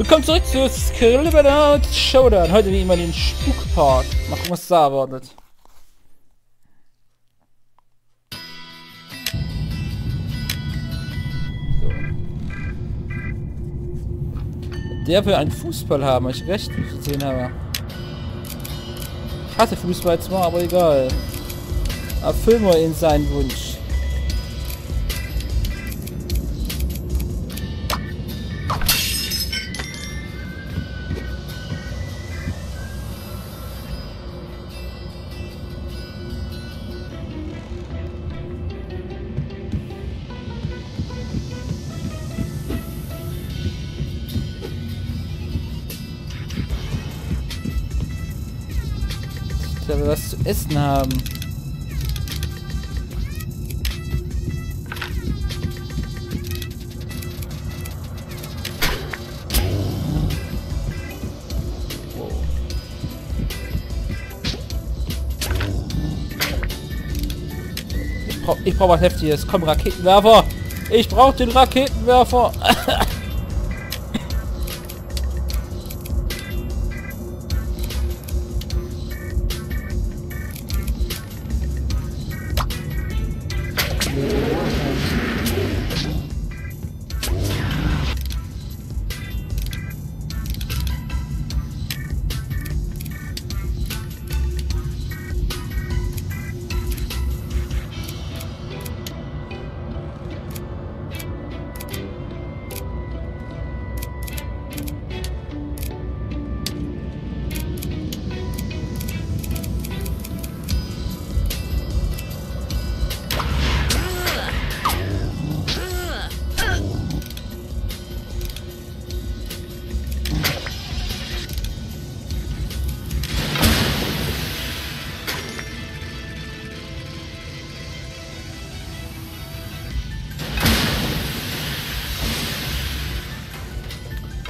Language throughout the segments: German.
Willkommen zurück zu Skribbanout Showdown. Heute wie immer den Spukpart. Mal gucken, was da erwartet. So. Der will einen Fußball haben, hab ich recht, ich gesehen habe. Ich hatte Fußball zwar, aber egal. Erfüllen wir ihn seinen Wunsch. Essen haben. Ich brauch, ich brauch was Heftiges. Komm, Raketenwerfer! Ich brauch den Raketenwerfer!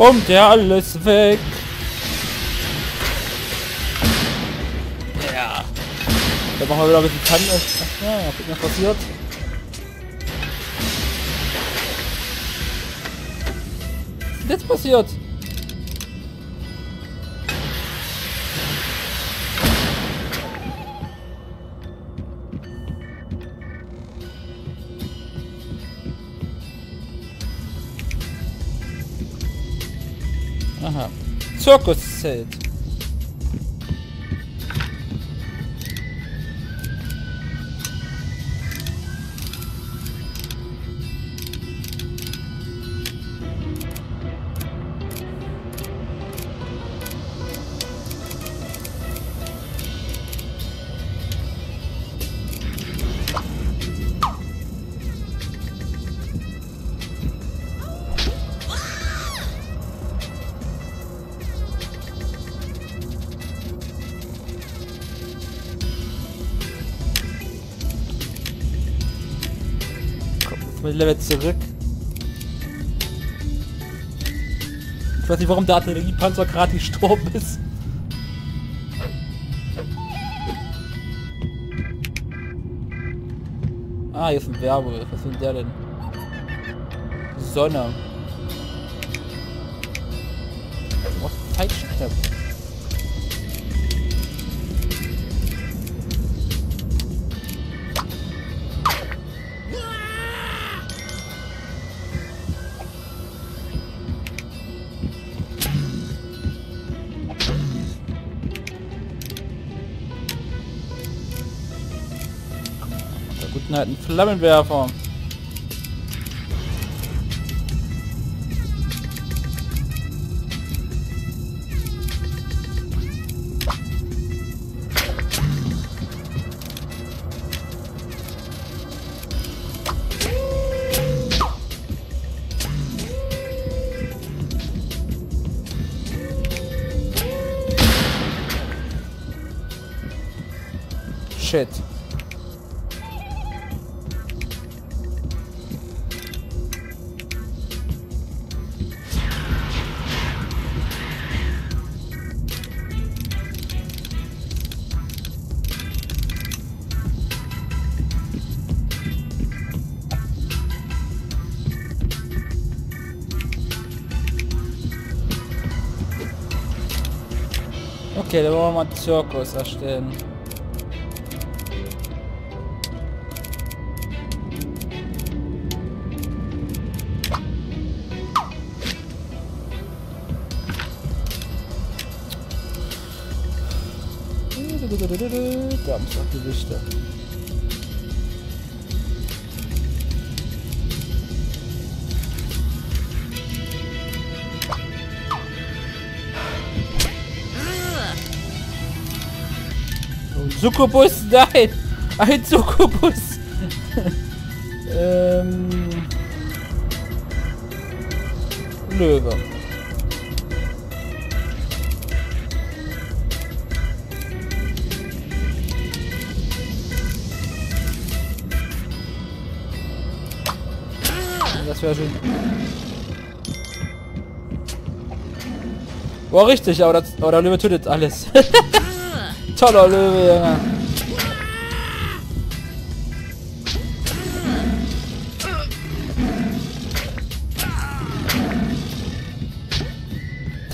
Bombt ja alles weg. Ja. Da machen wir wieder ein bisschen Kann. Ach ja, guck was passiert. Was ist jetzt passiert? Uh-huh. Sokos said. Level zurück. Ich weiß nicht, warum der Artilleriepanzer gerade gestorben ist. Ah, hier ist ein Werwolf. Was will der denn? Sonne. Was Falschknapp. Alten Flammenwerfer. Shit. Okay, dann wollen wir mal einen Zirkus erstellen. Da haben wir Gewichte. Succubus, nein! Ein Succubus! ähm... Löwe. Das wäre schön. Boah, richtig, aber, das, aber der Löwe tötet alles. Toller Löwe, Junge.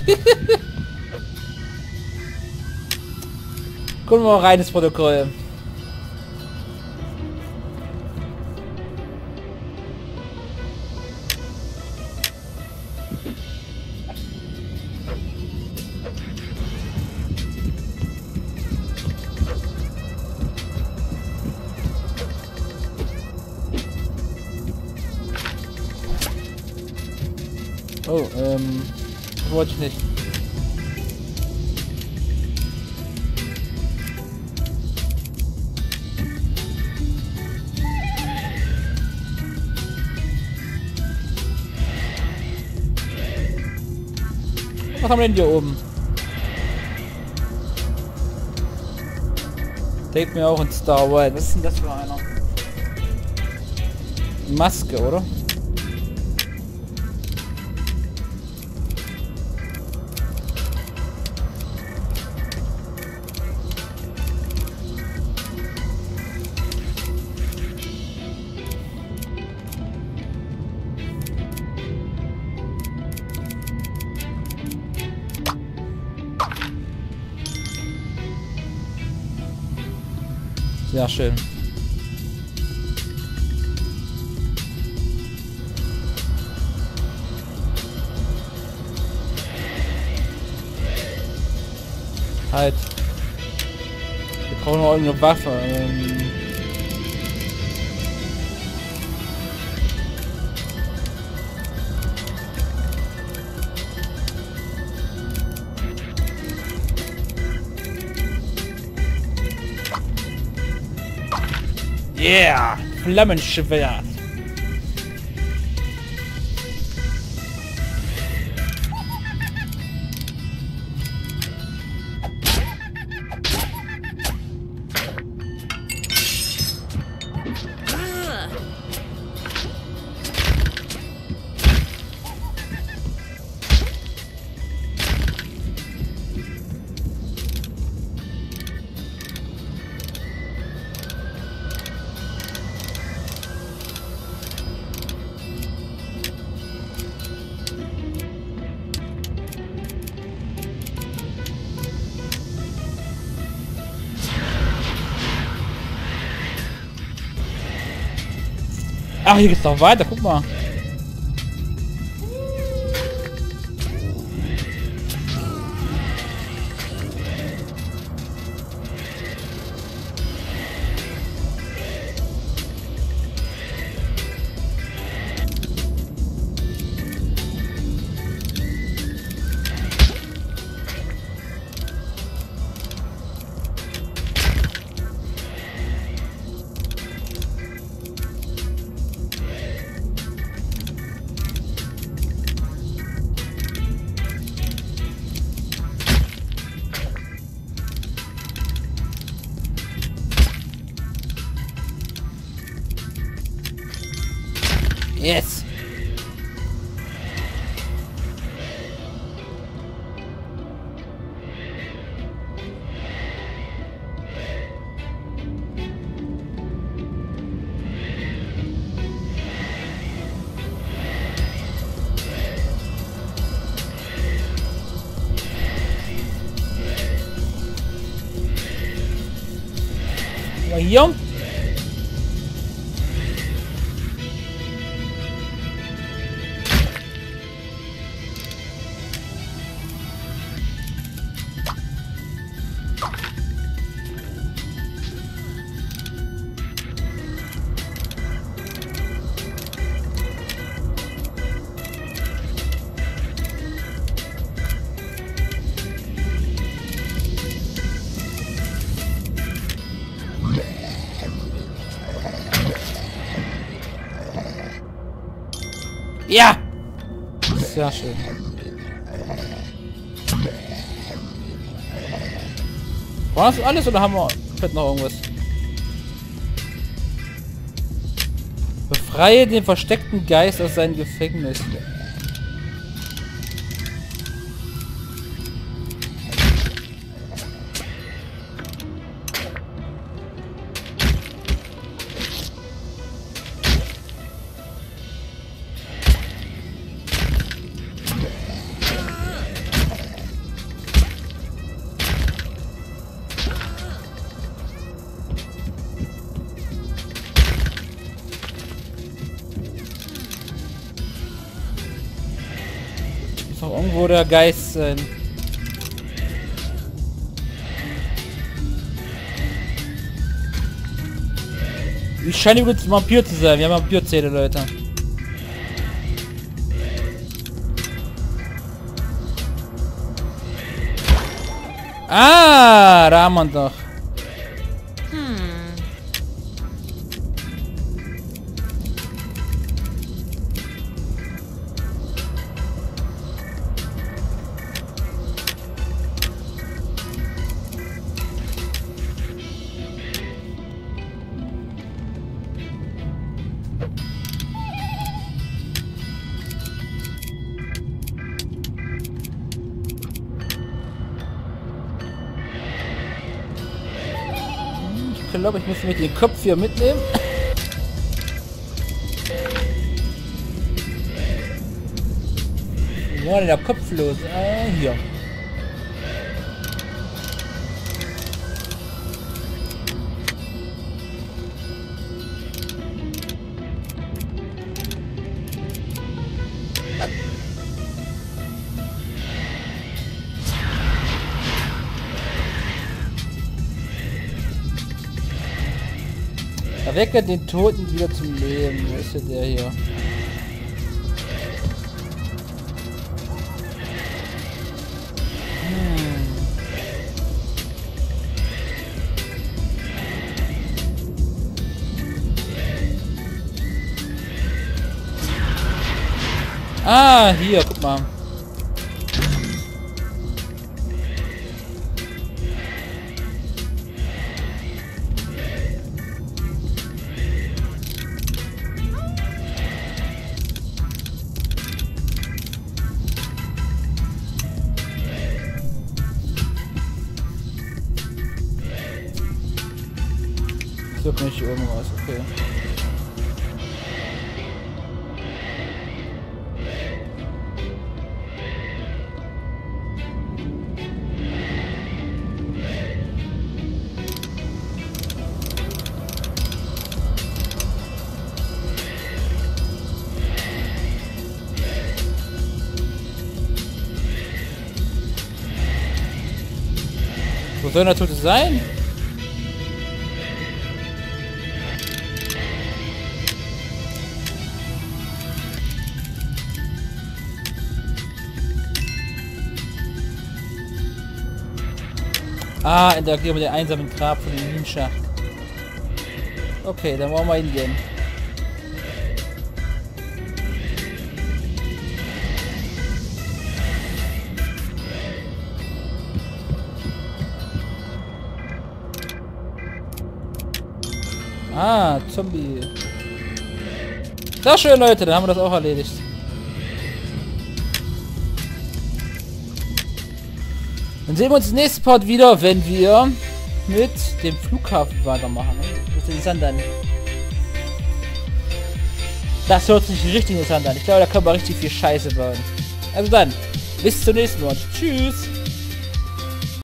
Gucken wir mal rein ins Protokoll. Oh, ähm, wollte ich nicht. Was haben wir denn hier oben? Denkt mir auch in Star Wars. Was ist denn das für einer? Maske, oder? Sehr schön. Halt. Wir brauchen noch irgendeine Waffe. Ähm Yeah! Flammenschwert! Ach, hier geht's noch weiter, Yes. Young. Sehr schön. War das alles oder haben wir noch irgendwas? Befreie den versteckten Geist aus seinem Gefängnis. Irgendwo der Geist sein. Ich scheine übrigens Vampir zu sein. Wir haben Vampirzähne, Leute. Ah, ihn doch. Glaube, ich muss mit den Kopf hier mitnehmen. Wo war denn der Kopf los? Ah, hier. Erwecke den Toten wieder zum Leben. Wo ist denn der hier? Hm. Ah, hier, guck mal. Soll der Tote sein? Ah, interagieren mit dem einsamen Grab von dem Minenschacht. Okay, dann wollen wir hingehen. Ah, Zombie. Sehr schön, Leute, dann haben wir das auch erledigt. Dann sehen wir uns im nächsten Part wieder, wenn wir mit dem Flughafen weitermachen. Ist interessant an. Das hört sich richtig interessant an. Ich glaube, da können wir richtig viel Scheiße bauen. Also dann, bis zum nächsten Mal. Tschüss.